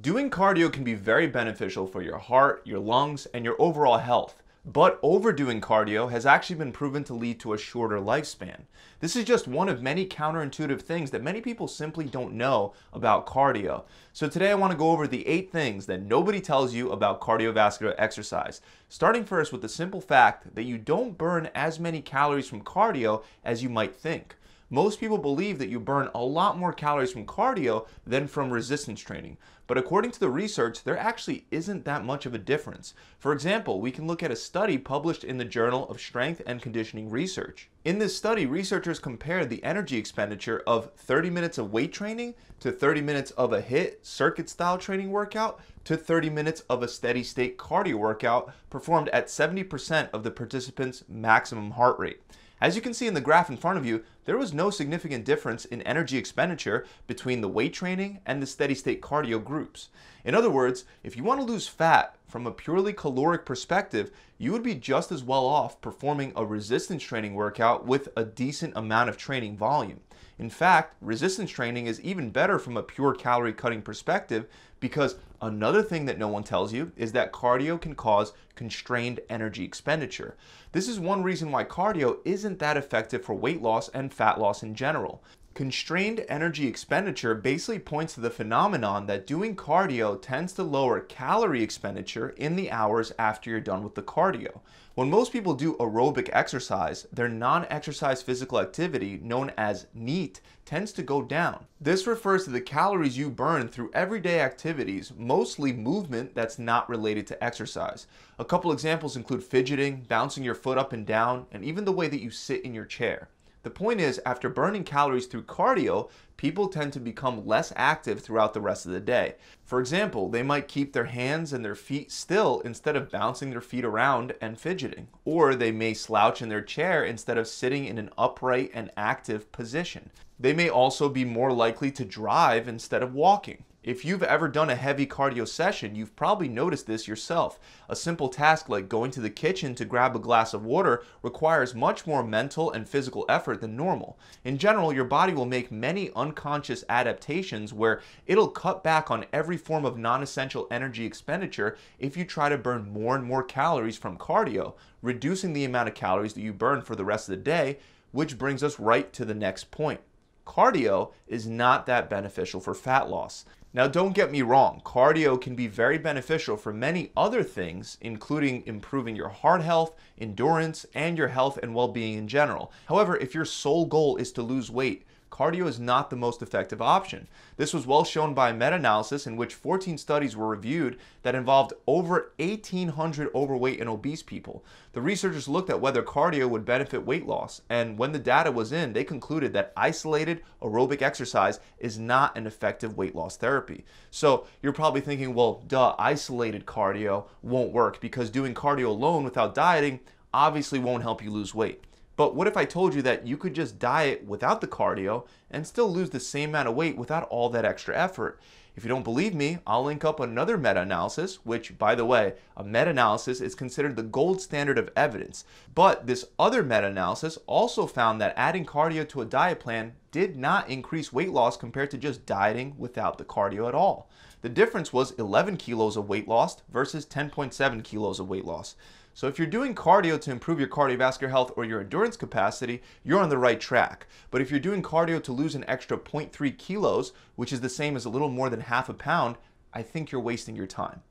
Doing cardio can be very beneficial for your heart, your lungs, and your overall health. But overdoing cardio has actually been proven to lead to a shorter lifespan. This is just one of many counterintuitive things that many people simply don't know about cardio. So today I want to go over the eight things that nobody tells you about cardiovascular exercise. Starting first with the simple fact that you don't burn as many calories from cardio as you might think. Most people believe that you burn a lot more calories from cardio than from resistance training. But according to the research, there actually isn't that much of a difference. For example, we can look at a study published in the Journal of Strength and Conditioning Research. In this study, researchers compared the energy expenditure of 30 minutes of weight training to 30 minutes of a HIIT circuit style training workout to 30 minutes of a steady state cardio workout performed at 70% of the participants' maximum heart rate. As you can see in the graph in front of you, there was no significant difference in energy expenditure between the weight training and the steady state cardio groups. In other words, if you want to lose fat from a purely caloric perspective, you would be just as well off performing a resistance training workout with a decent amount of training volume. In fact, resistance training is even better from a pure calorie cutting perspective because another thing that no one tells you is that cardio can cause constrained energy expenditure. This is one reason why cardio isn't that effective for weight loss and fat loss in general. Constrained energy expenditure basically points to the phenomenon that doing cardio tends to lower calorie expenditure in the hours after you're done with the cardio. When most people do aerobic exercise, their non exercise physical activity, known as NEAT, tends to go down. This refers to the calories you burn through everyday activities, mostly movement that's not related to exercise. A couple examples include fidgeting, bouncing your foot up and down, and even the way that you sit in your chair. The point is, after burning calories through cardio, people tend to become less active throughout the rest of the day. For example, they might keep their hands and their feet still instead of bouncing their feet around and fidgeting. Or they may slouch in their chair instead of sitting in an upright and active position. They may also be more likely to drive instead of walking. If you've ever done a heavy cardio session, you've probably noticed this yourself. A simple task like going to the kitchen to grab a glass of water requires much more mental and physical effort than normal. In general, your body will make many unconscious adaptations where it'll cut back on every form of non essential energy expenditure if you try to burn more and more calories from cardio, reducing the amount of calories that you burn for the rest of the day, which brings us right to the next point cardio is not that beneficial for fat loss. Now, don't get me wrong, cardio can be very beneficial for many other things, including improving your heart health, endurance, and your health and well being in general. However, if your sole goal is to lose weight, cardio is not the most effective option. This was well shown by a meta-analysis in which 14 studies were reviewed that involved over 1,800 overweight and obese people. The researchers looked at whether cardio would benefit weight loss, and when the data was in, they concluded that isolated aerobic exercise is not an effective weight loss therapy. So you're probably thinking, well, duh, isolated cardio won't work because doing cardio alone without dieting obviously won't help you lose weight. But what if I told you that you could just diet without the cardio and still lose the same amount of weight without all that extra effort? If you don't believe me, I'll link up another meta analysis, which, by the way, a meta analysis is considered the gold standard of evidence. But this other meta analysis also found that adding cardio to a diet plan did not increase weight loss compared to just dieting without the cardio at all. The difference was 11 kilos of weight loss versus 10.7 kilos of weight loss. So if you're doing cardio to improve your cardiovascular health or your endurance capacity, you're on the right track. But if you're doing cardio to lose an extra 0.3 kilos, which is the same as a little more than half a pound, I think you're wasting your time.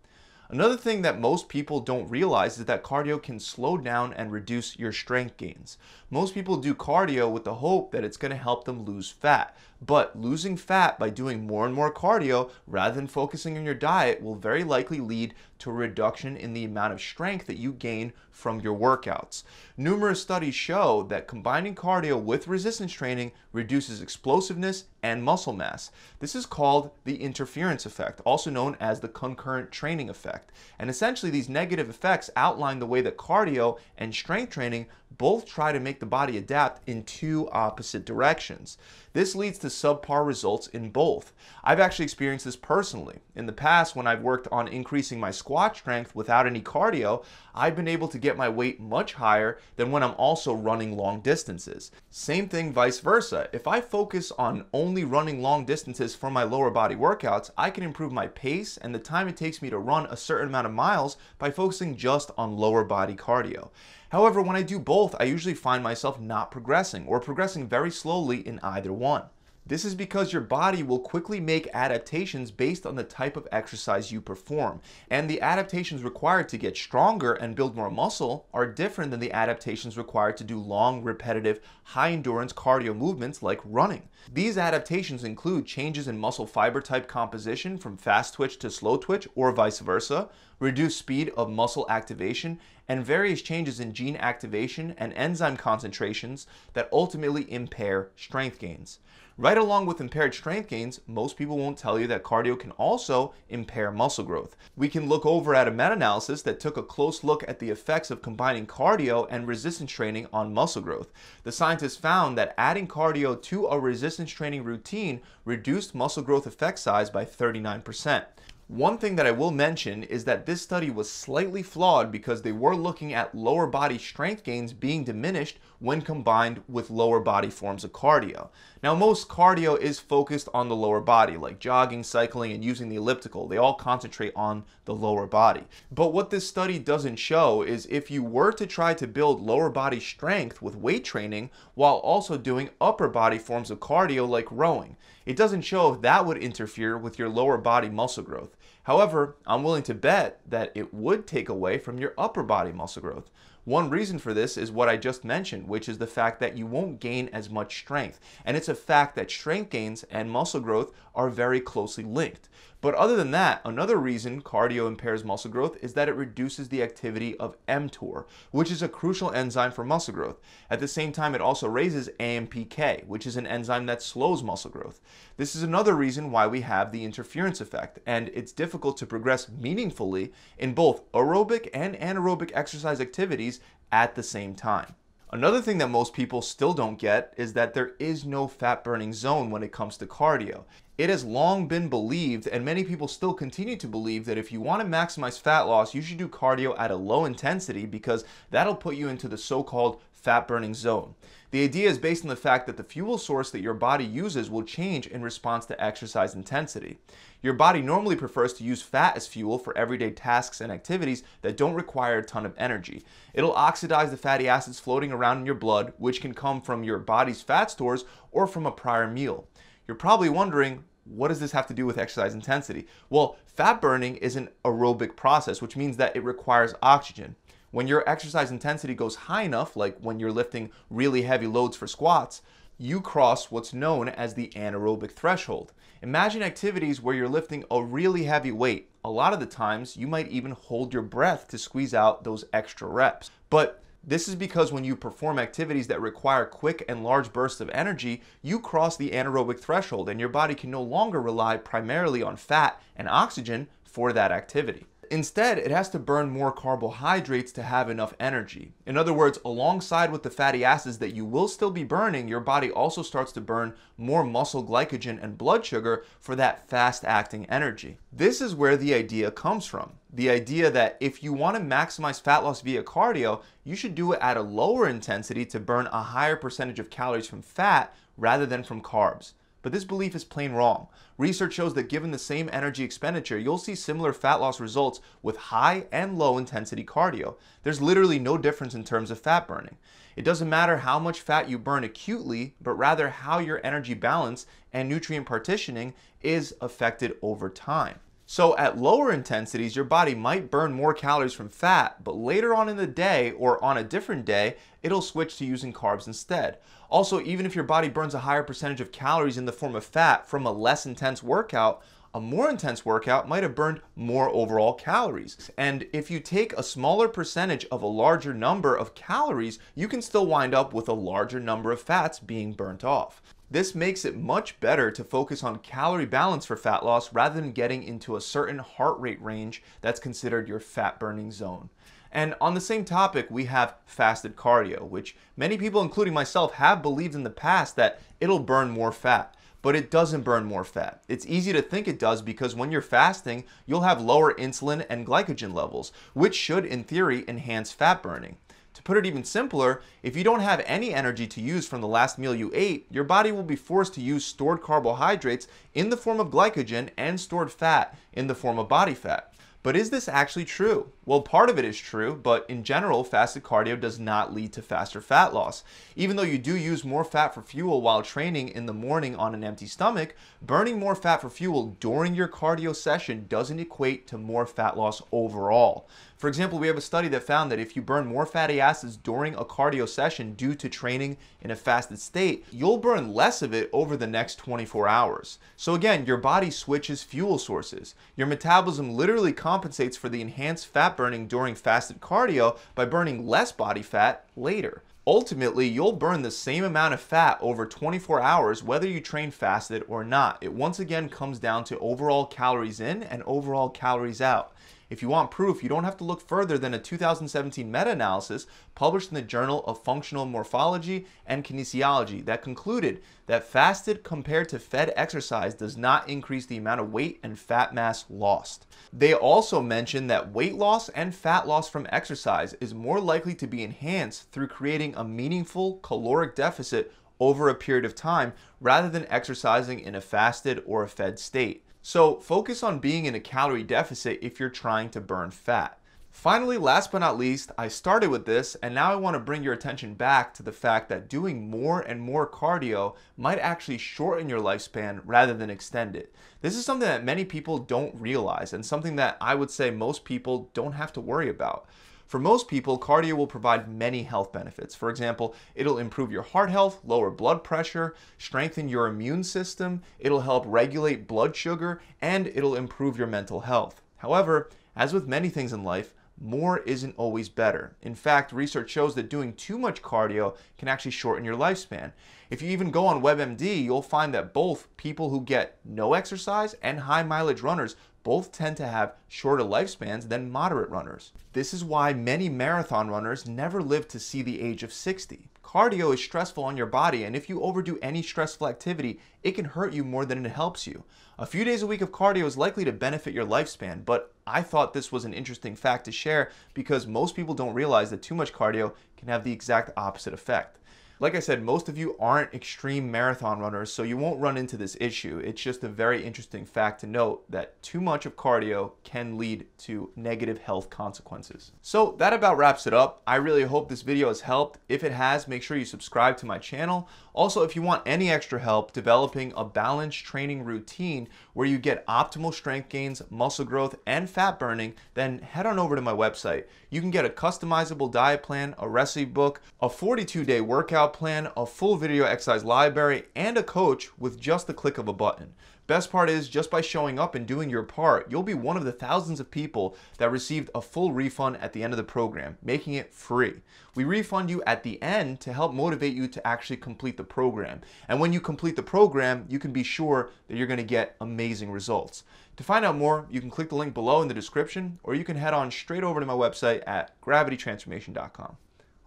Another thing that most people don't realize is that cardio can slow down and reduce your strength gains. Most people do cardio with the hope that it's going to help them lose fat, but losing fat by doing more and more cardio rather than focusing on your diet will very likely lead to a reduction in the amount of strength that you gain from your workouts. Numerous studies show that combining cardio with resistance training reduces explosiveness and muscle mass. This is called the interference effect, also known as the concurrent training effect. Effect. And essentially, these negative effects outline the way that cardio and strength training both try to make the body adapt in two opposite directions. This leads to subpar results in both. I've actually experienced this personally. In the past, when I've worked on increasing my squat strength without any cardio, I've been able to get my weight much higher than when I'm also running long distances. Same thing vice versa. If I focus on only running long distances for my lower body workouts, I can improve my pace and the time it takes me to run a certain amount of miles by focusing just on lower body cardio. However, when I do both, I usually find myself not progressing or progressing very slowly in either one. This is because your body will quickly make adaptations based on the type of exercise you perform. And the adaptations required to get stronger and build more muscle are different than the adaptations required to do long, repetitive, high endurance cardio movements like running. These adaptations include changes in muscle fiber type composition from fast twitch to slow twitch or vice versa, reduced speed of muscle activation, and various changes in gene activation and enzyme concentrations that ultimately impair strength gains. Right along with impaired strength gains, most people won't tell you that cardio can also impair muscle growth. We can look over at a meta-analysis that took a close look at the effects of combining cardio and resistance training on muscle growth. The scientists found that adding cardio to a resistance training routine reduced muscle growth effect size by 39%. One thing that I will mention is that this study was slightly flawed because they were looking at lower body strength gains being diminished when combined with lower body forms of cardio. Now, most cardio is focused on the lower body, like jogging, cycling, and using the elliptical. They all concentrate on the lower body. But what this study doesn't show is if you were to try to build lower body strength with weight training while also doing upper body forms of cardio like rowing, it doesn't show if that would interfere with your lower body muscle growth. However, I'm willing to bet that it would take away from your upper body muscle growth. One reason for this is what I just mentioned, which is the fact that you won't gain as much strength. And it's a fact that strength gains and muscle growth are very closely linked. But other than that, another reason cardio impairs muscle growth is that it reduces the activity of mTOR, which is a crucial enzyme for muscle growth. At the same time, it also raises AMPK, which is an enzyme that slows muscle growth. This is another reason why we have the interference effect, and it's difficult to progress meaningfully in both aerobic and anaerobic exercise activities at the same time. Another thing that most people still don't get is that there is no fat burning zone when it comes to cardio. It has long been believed, and many people still continue to believe, that if you want to maximize fat loss, you should do cardio at a low intensity because that'll put you into the so called fat burning zone. The idea is based on the fact that the fuel source that your body uses will change in response to exercise intensity. Your body normally prefers to use fat as fuel for everyday tasks and activities that don't require a ton of energy. It'll oxidize the fatty acids floating around in your blood, which can come from your body's fat stores or from a prior meal. You're probably wondering, what does this have to do with exercise intensity? Well, fat burning is an aerobic process, which means that it requires oxygen. When your exercise intensity goes high enough, like when you're lifting really heavy loads for squats, you cross what's known as the anaerobic threshold. Imagine activities where you're lifting a really heavy weight. A lot of the times, you might even hold your breath to squeeze out those extra reps. But this is because when you perform activities that require quick and large bursts of energy, you cross the anaerobic threshold and your body can no longer rely primarily on fat and oxygen for that activity. Instead, it has to burn more carbohydrates to have enough energy. In other words, alongside with the fatty acids that you will still be burning, your body also starts to burn more muscle glycogen and blood sugar for that fast acting energy. This is where the idea comes from. The idea that if you want to maximize fat loss via cardio, you should do it at a lower intensity to burn a higher percentage of calories from fat rather than from carbs. But this belief is plain wrong. Research shows that given the same energy expenditure, you'll see similar fat loss results with high and low intensity cardio. There's literally no difference in terms of fat burning. It doesn't matter how much fat you burn acutely, but rather how your energy balance and nutrient partitioning is affected over time. So at lower intensities, your body might burn more calories from fat, but later on in the day or on a different day, it'll switch to using carbs instead. Also, even if your body burns a higher percentage of calories in the form of fat from a less intense workout, a more intense workout might have burned more overall calories. And if you take a smaller percentage of a larger number of calories, you can still wind up with a larger number of fats being burnt off. This makes it much better to focus on calorie balance for fat loss rather than getting into a certain heart rate range that's considered your fat burning zone. And on the same topic, we have fasted cardio, which many people, including myself, have believed in the past that it'll burn more fat but it doesn't burn more fat. It's easy to think it does because when you're fasting, you'll have lower insulin and glycogen levels, which should, in theory, enhance fat burning. To put it even simpler, if you don't have any energy to use from the last meal you ate, your body will be forced to use stored carbohydrates in the form of glycogen and stored fat in the form of body fat. But is this actually true? Well, part of it is true, but in general, fasted cardio does not lead to faster fat loss. Even though you do use more fat for fuel while training in the morning on an empty stomach, burning more fat for fuel during your cardio session doesn't equate to more fat loss overall. For example, we have a study that found that if you burn more fatty acids during a cardio session due to training in a fasted state, you'll burn less of it over the next 24 hours. So again, your body switches fuel sources. Your metabolism literally compensates for the enhanced fat burning during fasted cardio by burning less body fat later. Ultimately, you'll burn the same amount of fat over 24 hours whether you train fasted or not. It once again comes down to overall calories in and overall calories out. If you want proof, you don't have to look further than a 2017 meta-analysis published in the Journal of Functional Morphology and Kinesiology that concluded that fasted compared to fed exercise does not increase the amount of weight and fat mass lost. They also mentioned that weight loss and fat loss from exercise is more likely to be enhanced through creating a meaningful caloric deficit over a period of time rather than exercising in a fasted or a fed state. So focus on being in a calorie deficit if you're trying to burn fat. Finally, last but not least, I started with this and now I want to bring your attention back to the fact that doing more and more cardio might actually shorten your lifespan rather than extend it. This is something that many people don't realize and something that I would say most people don't have to worry about. For most people, cardio will provide many health benefits. For example, it'll improve your heart health, lower blood pressure, strengthen your immune system, it'll help regulate blood sugar, and it'll improve your mental health. However, as with many things in life, more isn't always better. In fact, research shows that doing too much cardio can actually shorten your lifespan. If you even go on WebMD, you'll find that both people who get no exercise and high mileage runners both tend to have shorter lifespans than moderate runners. This is why many marathon runners never live to see the age of 60. Cardio is stressful on your body, and if you overdo any stressful activity, it can hurt you more than it helps you. A few days a week of cardio is likely to benefit your lifespan, but I thought this was an interesting fact to share because most people don't realize that too much cardio can have the exact opposite effect. Like I said, most of you aren't extreme marathon runners, so you won't run into this issue. It's just a very interesting fact to note that too much of cardio can lead to negative health consequences. So that about wraps it up. I really hope this video has helped. If it has, make sure you subscribe to my channel. Also, if you want any extra help developing a balanced training routine where you get optimal strength gains, muscle growth, and fat burning, then head on over to my website. You can get a customizable diet plan, a recipe book, a 42-day workout workout plan, a full video exercise library, and a coach with just the click of a button. Best part is, just by showing up and doing your part, you'll be one of the thousands of people that received a full refund at the end of the program, making it free. We refund you at the end to help motivate you to actually complete the program. And when you complete the program, you can be sure that you're gonna get amazing results. To find out more, you can click the link below in the description, or you can head on straight over to my website at gravitytransformation.com.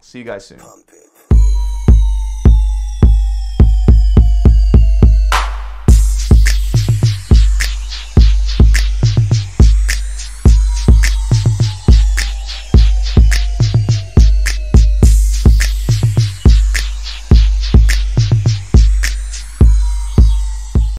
See you guys soon.